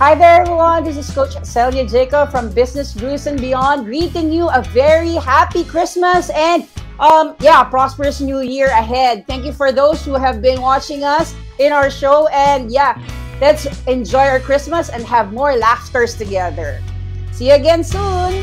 Hi there, everyone. This is Coach Celia Jacob from Business Brews and Beyond, greeting you a very happy Christmas and um, yeah, prosperous new year ahead. Thank you for those who have been watching us in our show. And yeah, let's enjoy our Christmas and have more laughters together. See you again soon.